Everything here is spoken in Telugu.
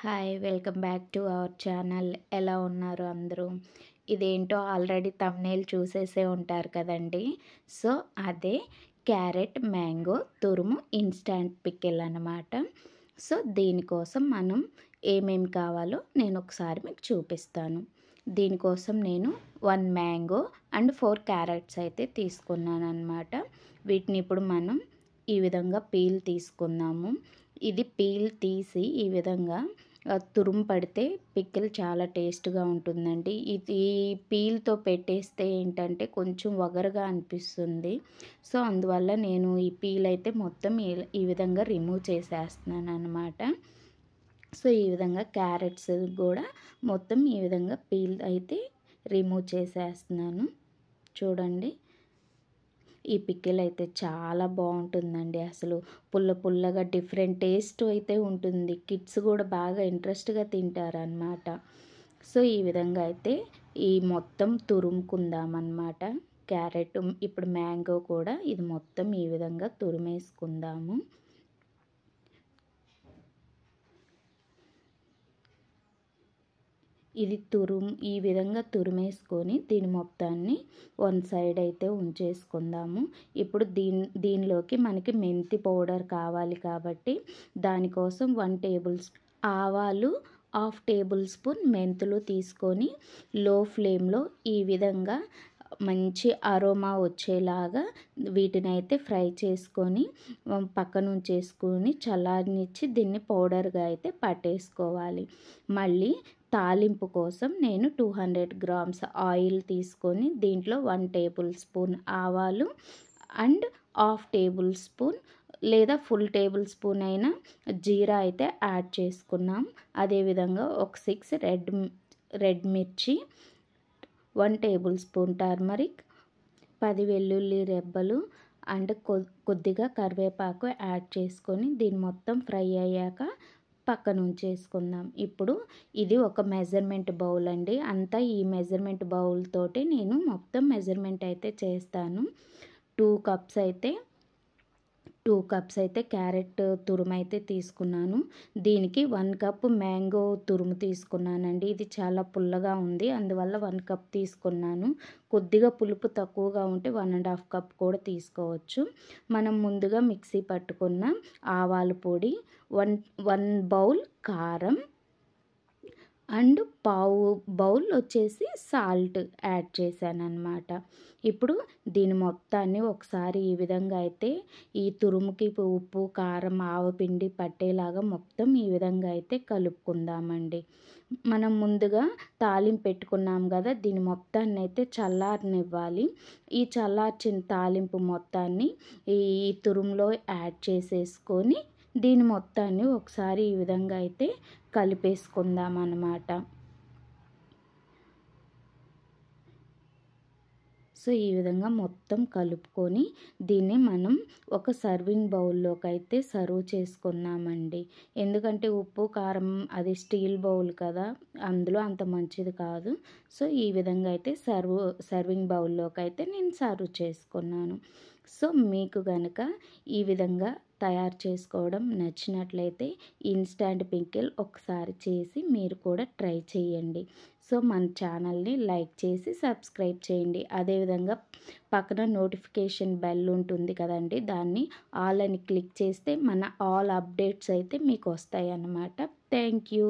Hi welcome back to our channel. ఎలా ఉన్నారు అందరూ? ఇదేంటో ఆల్రెడీ తమ్నేల్ చూసేసే ఉంటారు కదండి. సో అదే క్యారెట్ మ్యాంగో తురుము ఇన్స్టాంట్ పిక్కిల్ అనమాట సో దీనికోసం మనం ఏమేమి కావాలో నేను ఒకసారి మీకు చూపిస్తాను. దీనికోసం నేను one mango and four carrots అయితే తీసుకున్నాను అనమాట వీటిని ఇప్పుడు మనం ఈ విధంగా పీల్ తీసుకుందాము. ఇది పీల్ తీసి ఈ విధంగా తురుము పడితే పిక్కిల్ చాలా టేస్ట్గా ఉంటుందండి. ఇది పీల్తో పెట్టేస్తే ఏంటంటే కొంచెం వగరుగా అనిపిస్తుంది. సో అందువల్ల నేను ఈ పీల్ అయితే మొత్తం ఈ- ఈ విధంగా రిమూవ్ చేసేస్తున్నాను అనమాట సో ఈ విధంగా క్యారెట్స్ కూడా మొత్తం ఈ విధంగా పీల్ అయితే రిమూవ్ చేసేస్తున్నాను. చూడండి. ఈ పిక్కిల్ అయితే చాలా బాగుంటుందండి. అసలు పుల్ల పుల్లగా డిఫరెంట్ టేస్ట్ అయితే ఉంటుంది. కిడ్స్ కూడా బాగా ఇంట్రెస్ట్గా తింటారనమాట సో ఈ విధంగా అయితే ఈ మొత్తం తురుముకుందామన్నమాట. క్యారెట్ ఇప్పుడు మ్యాంగో కూడా ఇది మొత్తం ఈ విధంగా తురిమేసుకుందాము. ఇది తురుము ఈ విధంగా తురిమేసుకొని దీని మొత్తాన్ని వన్ సైడ్ అయితే ఉంచేసుకుందాము. ఇప్పుడు దీని దీనిలోకి మనకి మెంతి పౌడర్ కావాలి కాబట్టి దానికోసం వన్ టేబుల్ ఆవాలు హాఫ్ టేబుల్ స్పూన్ మెంతులు తీసుకొని లో ఫ్లేమ్లో ఈ విధంగా మంచి అరోమా వచ్చేలాగా వీటిని అయితే ఫ్రై చేసుకొని పక్కన ఉంచేసుకొని చల్లారనిచ్చి దీన్ని పౌడర్గా అయితే పట్టేసుకోవాలి. మళ్ళీ తాలింపు కోసం నేను టూ హండ్రెడ్ గ్రామ్స్ ఆయిల్ తీసుకొని దీంట్లో వన్ టేబుల్ స్పూన్ ఆవాలు అండ్ హాఫ్ టేబుల్ స్పూన్ లేదా ఫుల్ టేబుల్ స్పూన్ అయినా జీరా అయితే యాడ్ చేసుకున్నాం. అదేవిధంగా ఒక సిక్స్ రెడ్ రెడ్ మిర్చి వన్ టేబుల్ స్పూన్ టర్మరిక్ పది వెల్లుల్లి రెబ్బలు అండ్ కొ- కొద్దిగా కరివేపాకు యాడ్ చేసుకొని దీన్ని మొత్తం ఫ్రై అయ్యాక పక్కన ఉంచేసుకుందాం. ఇప్పుడు ఇది ఒక మెజర్మెంట్ బౌల్ అండి. అంతా ఈ మెజర్మెంట్ బౌల్ తోటి నేను మొత్తం మెజర్మెంట్ అయితే చేస్తాను. టూ కప్స్ అయితే టూ కప్స్ అయితే క్యారెట్ తురుము అయితే తీసుకున్నాను. దీనికి వన్ కప్ మ్యాంగో తురుము తీసుకున్నానండి. ఇది చాలా పుల్లగా ఉంది. అందువల్ల వన్ కప్ తీసుకున్నాను. కొద్దిగా పులుపు తక్కువగా ఉంటే వన్ అండ్ హాఫ్ కప్ కూడా తీసుకోవచ్చు. మనం ముందుగా మిక్సీ పట్టుకున్న ఆవాల పొడి వన్ వన్ బౌల్ కారం అండ్ పావు బౌల్ వచ్చేసి సాల్ట్ యాడ్ చేశాను అనమాట ఇప్పుడు దీని మొత్తాన్ని ఒకసారి ఈ విధంగా అయితే ఈ తురుముకి ఉప్పు కారం ఆవపిండి పట్టేలాగా మొత్తం ఈ విధంగా అయితే కలుపుకుందామండి. మనం ముందుగా తాలింపు పెట్టుకున్నాం కదా దీని మొత్తాన్ని అయితే చల్లారనివ్వాలి. ఈ చల్లార్చిన తాలింపు మొత్తాన్ని ఈ తురుములో యాడ్ చేసేసుకొని దీని మొత్తాన్ని ఒకసారి ఈ విధంగా అయితే కలిపేసుకుందాం అన్నమాట సో ఈ విధంగా మొత్తం కలుపుకొని దీన్ని మనం ఒక సర్వింగ్ బౌల్లోకి అయితే సర్వ్ చేసుకున్నామండి. ఎందుకంటే ఉప్పు కారం అది స్టీల్ బౌల్ కదా అందులో అంత మంచిది కాదు. సో ఈ విధంగా అయితే సర్వ్ సర్వింగ్ బౌల్లోకి అయితే నేను సర్వ్ చేసుకున్నాను. సో మీకు కనుక ఈ విధంగా తయారు చేసుకోవడం నచ్చినట్లయితే ఇన్స్టాంట్ పింకిల్ ఒకసారి చేసి మీరు కూడా ట్రై చేయండి. సో మన ఛానల్ని లైక్ చేసి సబ్స్క్రైబ్ చేయండి. అదేవిధంగా పక్కన నోటిఫికేషన్ బెల్ ఉంటుంది కదండి దాన్ని ఆల్ అని క్లిక్ చేస్తే మన ఆల్ అప్డేట్స్ అయితే మీకు వస్తాయి అన్నమాట థ్యాంక్ యూ.